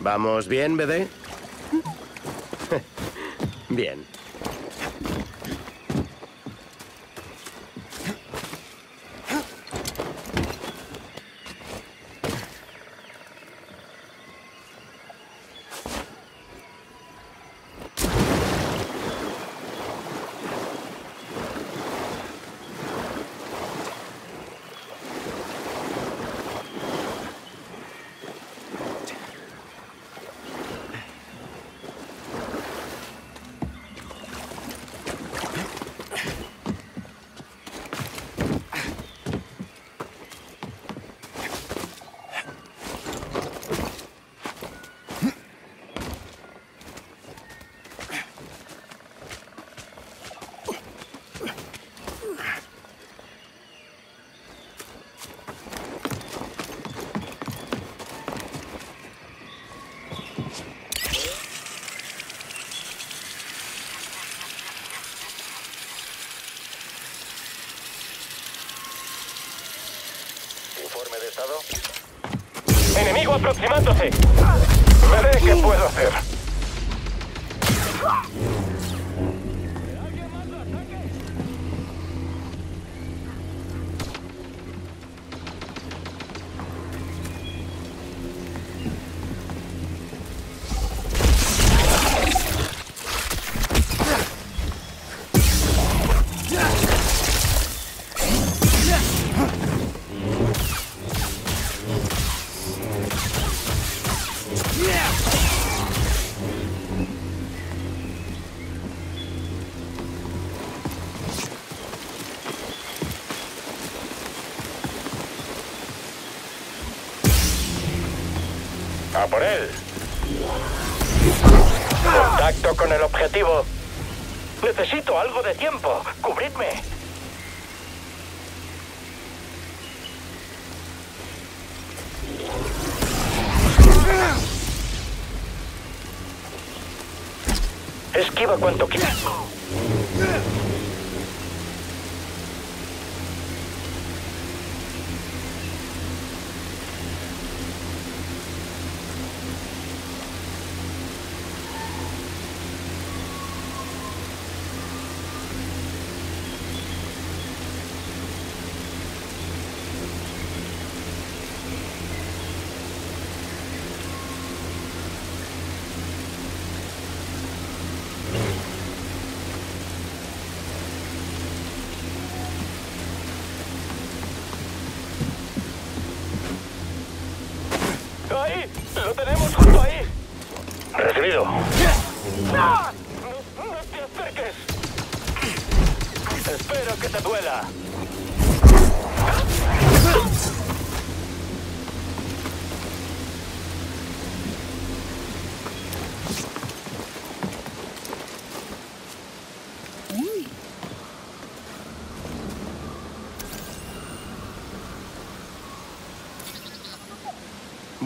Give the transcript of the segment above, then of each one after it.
¿Vamos bien, BD? bien. aproximándose. Veré qué puedo hacer. Esquiva cuanto quieras.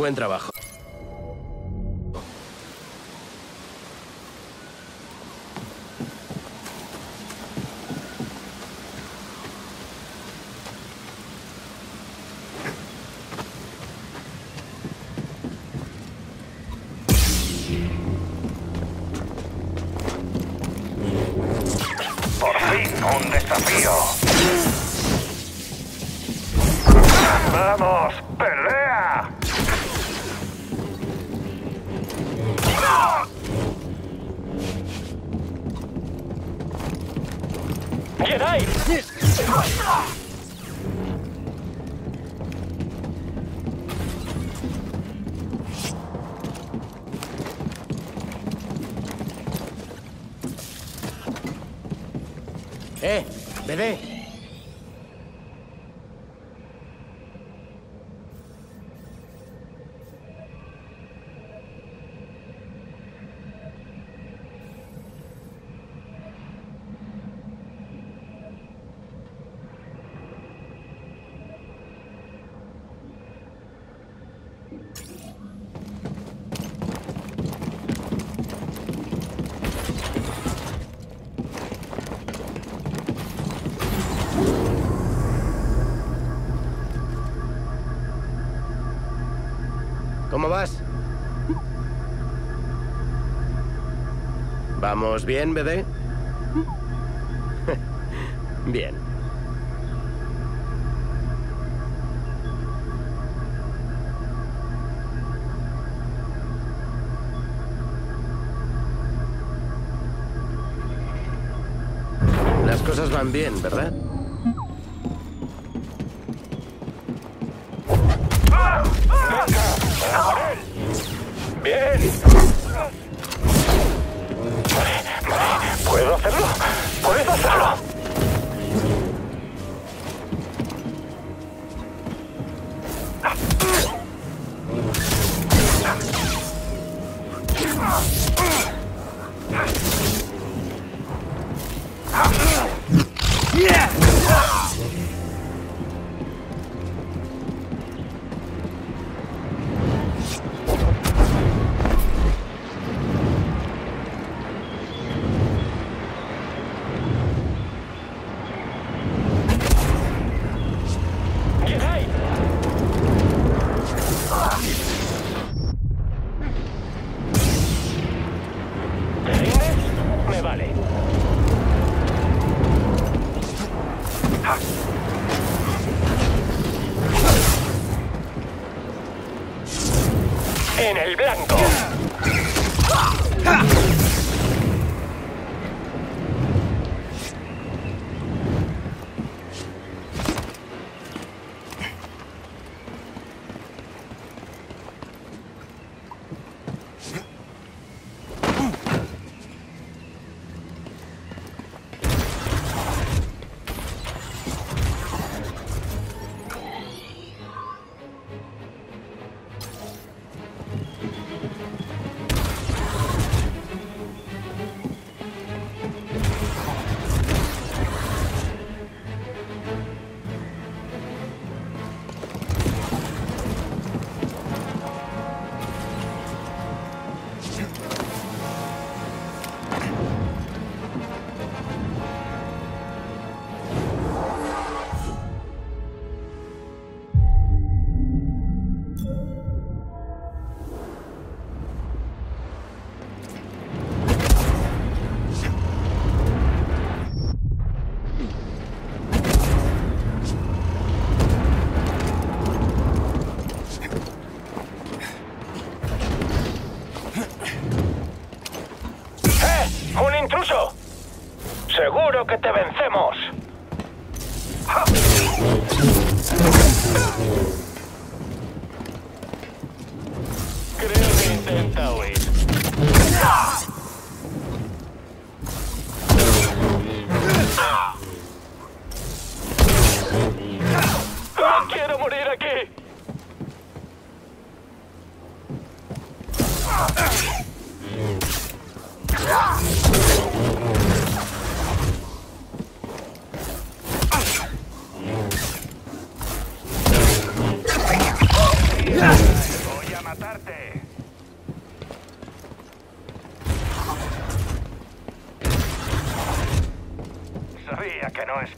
Buen trabajo. Por fin, un desafío. ¿Cómo vas? ¿Vamos bien, BD? bien. Las cosas van bien, ¿verdad? Bien. Vale, vale. ¿Puedo hacerlo? ¿Puedo hacerlo?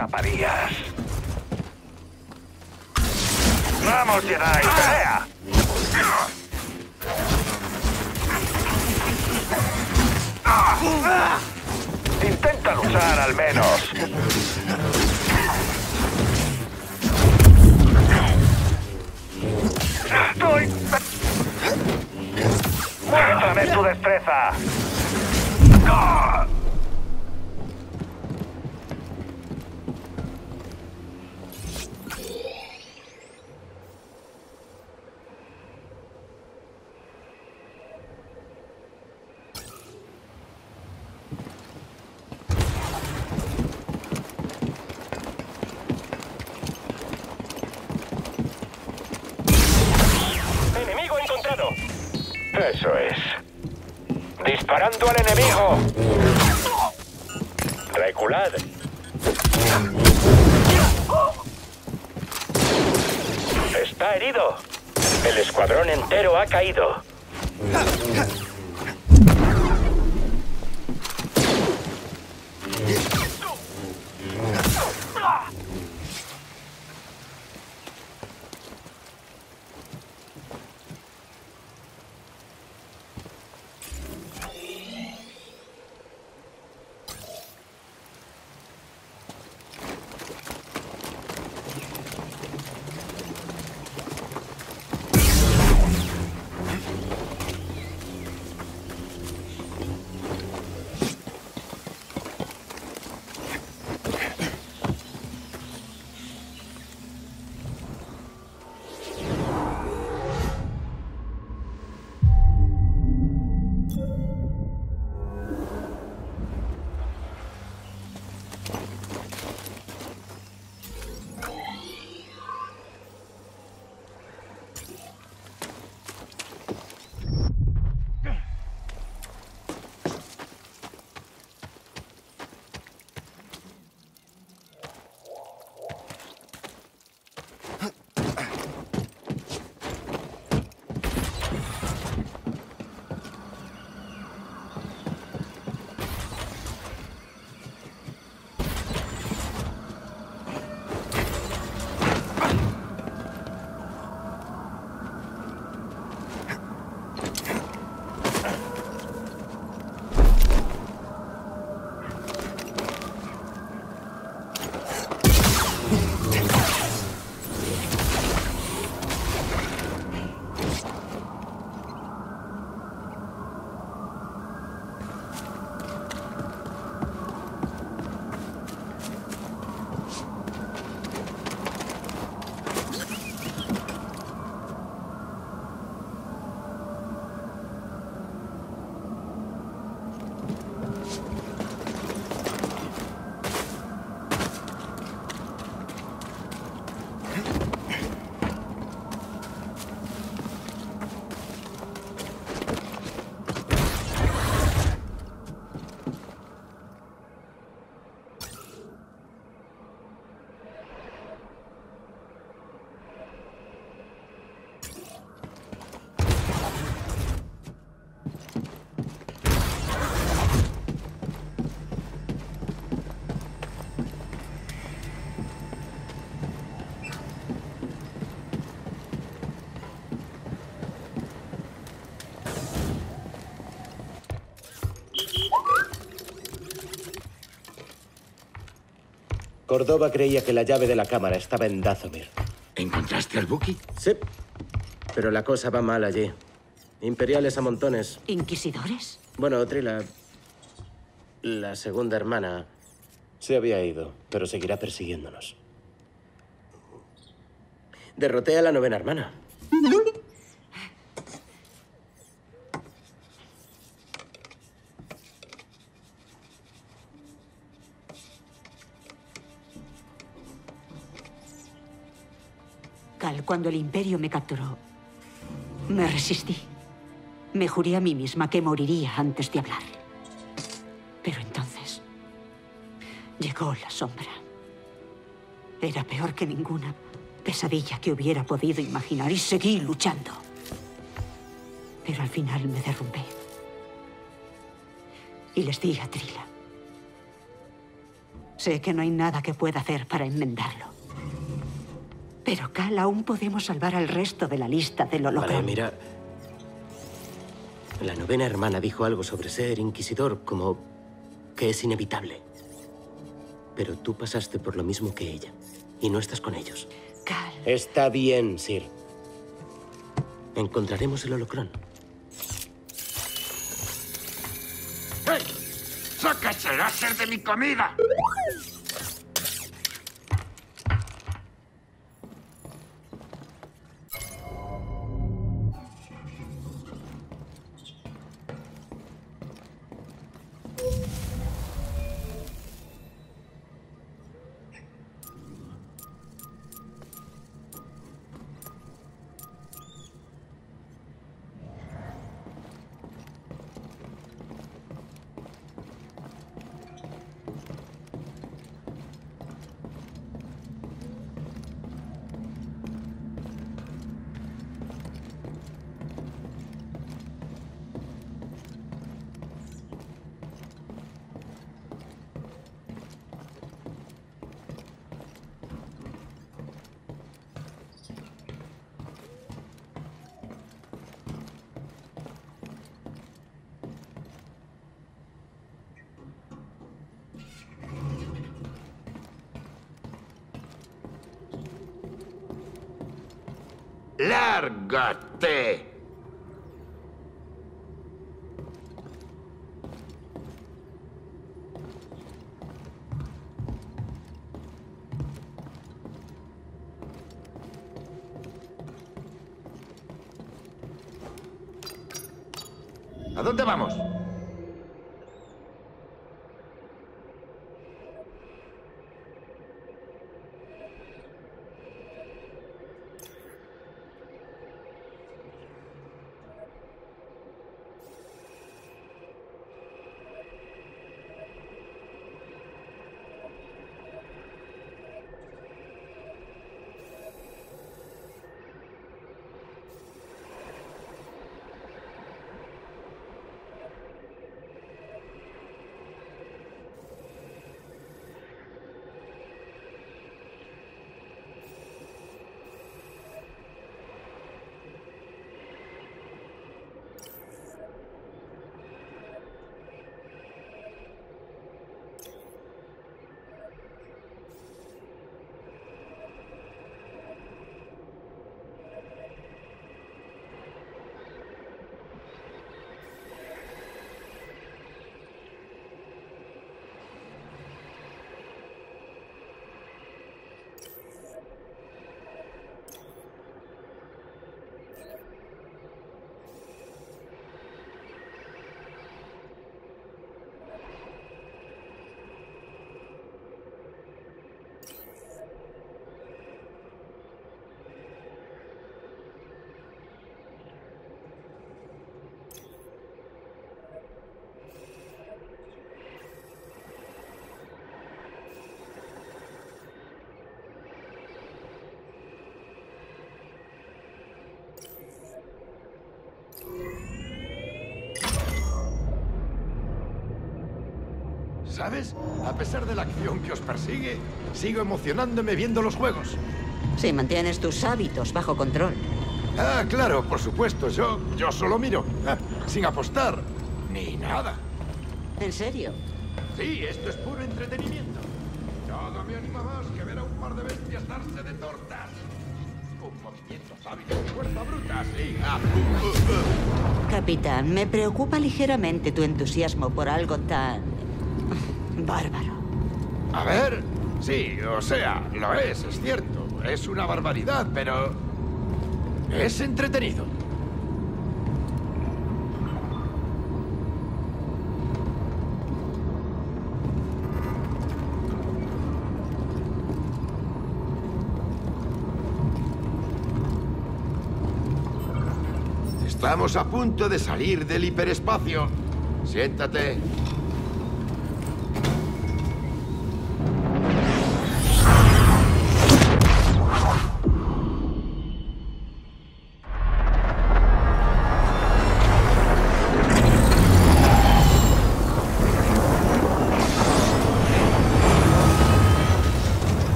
Escaparías. ¡Vamos, Jedi! ¡Pelea! Intenta luchar al menos. ¡Estoy... ¡Muéstrame tu destreza! Caído. Córdoba creía que la llave de la cámara estaba en Dazomir. ¿Encontraste al Buki? Sí, pero la cosa va mal allí. Imperiales a montones. ¿Inquisidores? Bueno, Trila, la segunda hermana, se había ido, pero seguirá persiguiéndonos. Derroté a la novena hermana. Cuando el Imperio me capturó, me resistí. Me juré a mí misma que moriría antes de hablar. Pero entonces llegó la sombra. Era peor que ninguna pesadilla que hubiera podido imaginar y seguí luchando. Pero al final me derrumbé. Y les di a Trila. Sé que no hay nada que pueda hacer para enmendarlo. Pero, Cal, aún podemos salvar al resto de la lista del holocron. Vale, mira. La novena hermana dijo algo sobre ser inquisidor, como que es inevitable. Pero tú pasaste por lo mismo que ella. Y no estás con ellos. Cal, Está bien, Sir. Encontraremos el holocrón. ¡Hey! ¡Sácase el láser de mi comida! ¿A dónde vamos? ¿Sabes? A pesar de la acción que os persigue, sigo emocionándome viendo los juegos. Si mantienes tus hábitos bajo control. Ah, claro, por supuesto. Yo, yo solo miro, ah, sin apostar, ni nada. ¿En serio? Sí, esto es puro entretenimiento. Nada me anima más que ver a un par de bestias darse de tortas. Con movimientos hábiles y fuerza bruta, sí. Ah, uh, uh, uh. Capitán, me preocupa ligeramente tu entusiasmo por algo tan... bárbaro. A ver, sí, o sea, lo es, es cierto. Es una barbaridad, pero... Es entretenido. Estamos a punto de salir del hiperespacio. Siéntate.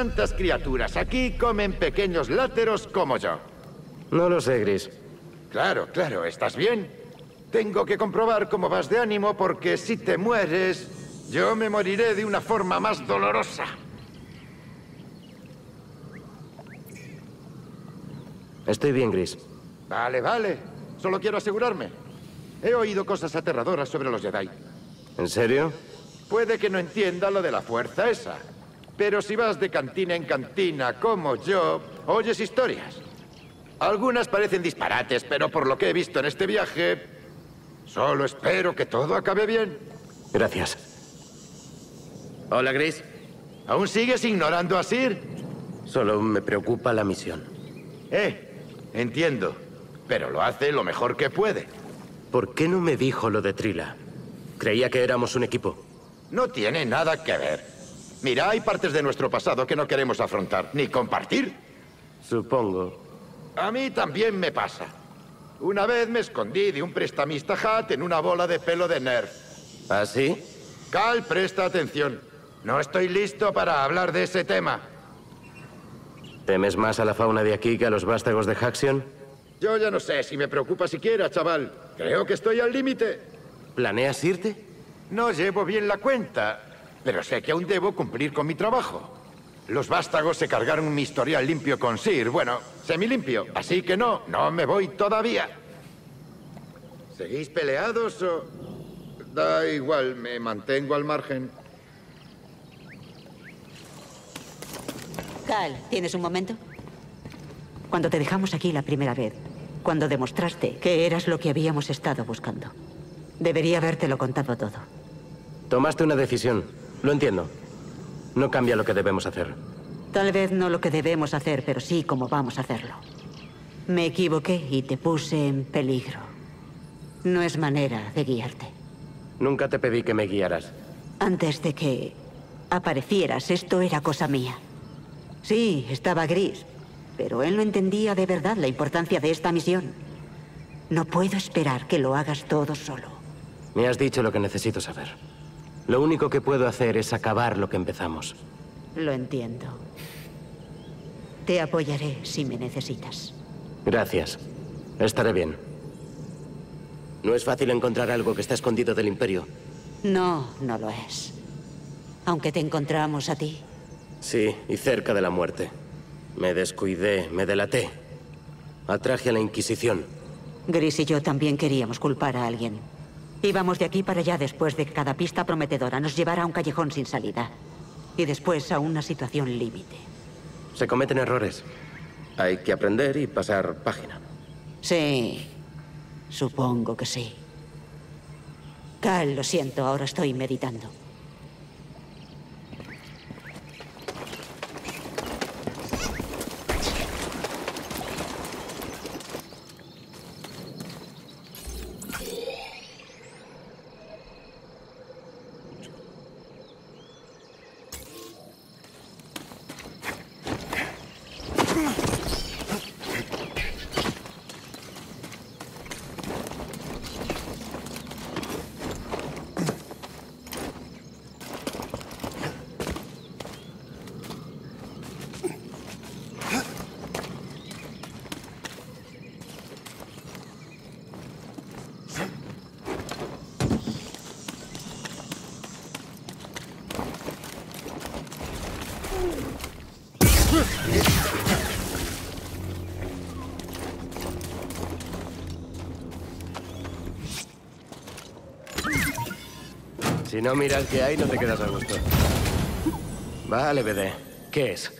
¿Cuántas criaturas aquí comen pequeños láteros como yo? No lo sé, Gris. Claro, claro, ¿estás bien? Tengo que comprobar cómo vas de ánimo porque si te mueres, yo me moriré de una forma más dolorosa. Estoy bien, Gris. Vale, vale. Solo quiero asegurarme. He oído cosas aterradoras sobre los Jedi. ¿En serio? Puede que no entienda lo de la fuerza esa. Pero si vas de cantina en cantina como yo, oyes historias. Algunas parecen disparates, pero por lo que he visto en este viaje, solo espero que todo acabe bien. Gracias. Hola, Gris. ¿Aún sigues ignorando a Sir? Solo me preocupa la misión. Eh, entiendo. Pero lo hace lo mejor que puede. ¿Por qué no me dijo lo de Trila? Creía que éramos un equipo. No tiene nada que ver. Mira, hay partes de nuestro pasado que no queremos afrontar, ni compartir. Supongo. A mí también me pasa. Una vez me escondí de un prestamista Hat en una bola de pelo de Nerf. ¿Ah, sí? Cal, presta atención. No estoy listo para hablar de ese tema. ¿Temes más a la fauna de aquí que a los vástagos de Haxion? Yo ya no sé si me preocupa siquiera, chaval. Creo que estoy al límite. ¿Planeas irte? No llevo bien la cuenta, pero sé que aún debo cumplir con mi trabajo. Los vástagos se cargaron mi historial limpio con Sir. Bueno, semilimpio. Así que no, no me voy todavía. ¿Seguís peleados o...? Da igual, me mantengo al margen. Cal, ¿tienes un momento? Cuando te dejamos aquí la primera vez, cuando demostraste que eras lo que habíamos estado buscando, debería habértelo contado todo. Tomaste una decisión. Lo entiendo. No cambia lo que debemos hacer. Tal vez no lo que debemos hacer, pero sí cómo vamos a hacerlo. Me equivoqué y te puse en peligro. No es manera de guiarte. Nunca te pedí que me guiaras. Antes de que aparecieras, esto era cosa mía. Sí, estaba gris, pero él no entendía de verdad la importancia de esta misión. No puedo esperar que lo hagas todo solo. Me has dicho lo que necesito saber. Lo único que puedo hacer es acabar lo que empezamos. Lo entiendo. Te apoyaré si me necesitas. Gracias. Estaré bien. No es fácil encontrar algo que está escondido del Imperio. No, no lo es. Aunque te encontramos a ti. Sí, y cerca de la muerte. Me descuidé, me delaté. Atraje a la Inquisición. Gris y yo también queríamos culpar a alguien. Íbamos de aquí para allá después de que cada pista prometedora nos llevara a un callejón sin salida. Y después a una situación límite. Se cometen errores. Hay que aprender y pasar página. Sí, supongo que sí. Cal, lo siento, ahora estoy meditando. Si no miras qué hay, no te quedas a gusto. Vale, BD. ¿Qué es?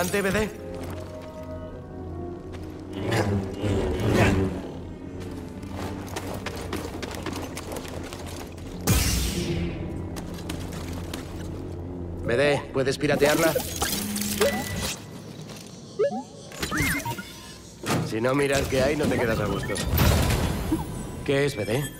¿Un estimulante, BD? BD, ¿puedes piratearla? Si no miras qué hay, no te quedas a gusto. ¿Qué es, BD?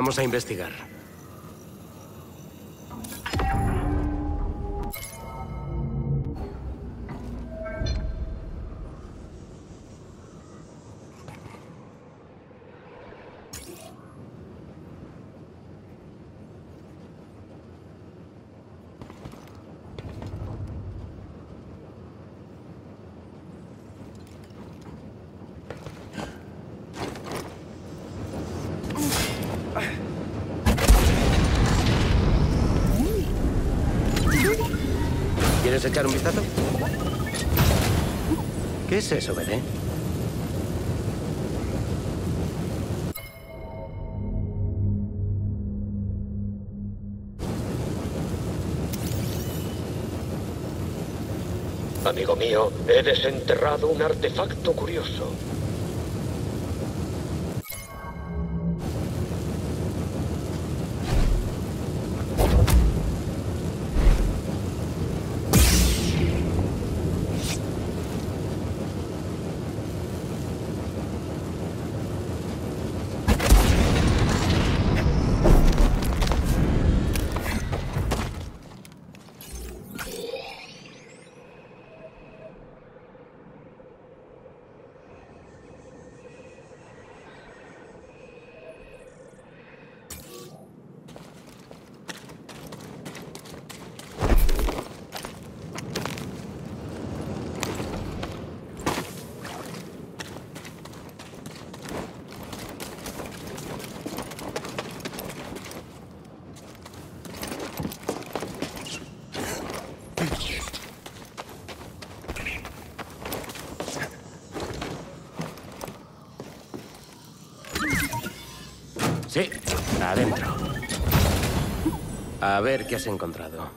Vamos a investigar. ¿Quieres echar un vistazo? ¿Qué es eso, bebé? Amigo mío, he desenterrado un artefacto curioso. Adentro. A ver qué has encontrado.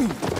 Un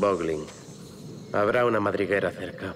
bogling. Habrá una madriguera cerca.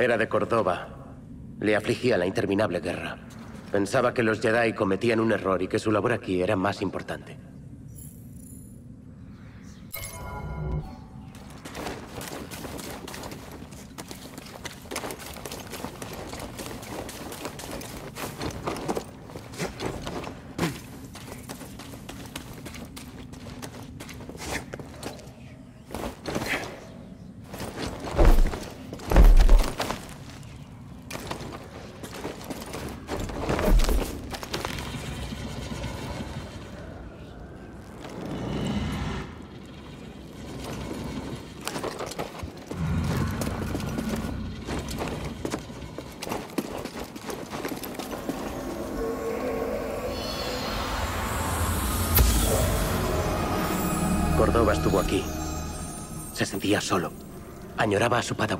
Era de Córdoba. Le afligía la interminable guerra. Pensaba que los Jedi cometían un error y que su labor aquí era más importante. Añoraba a su padawan.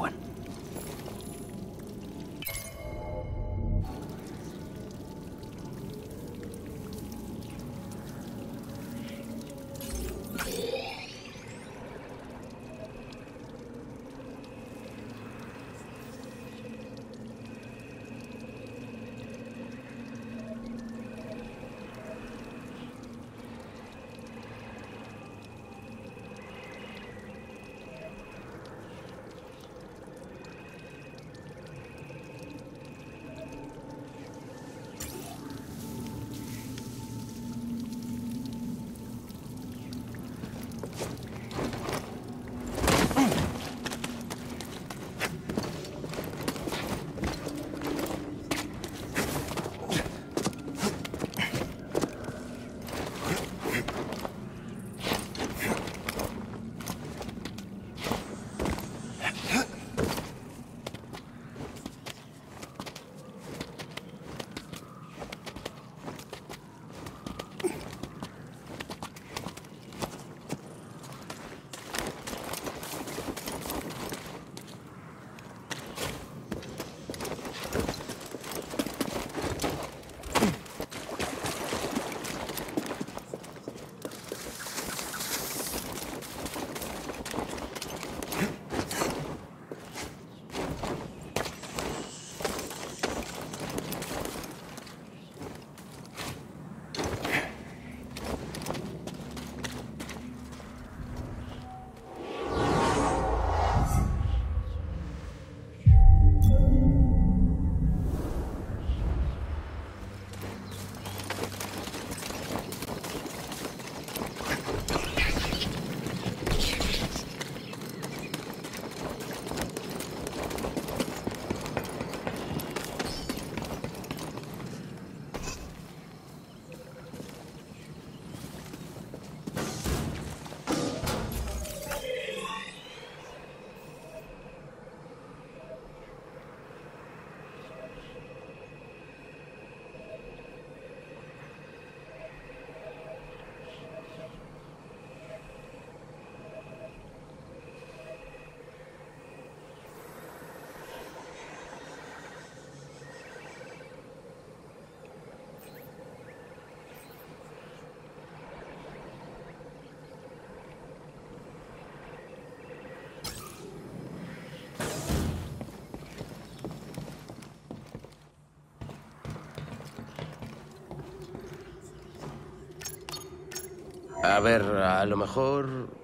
A ver, a lo mejor...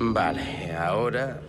Vale, ahora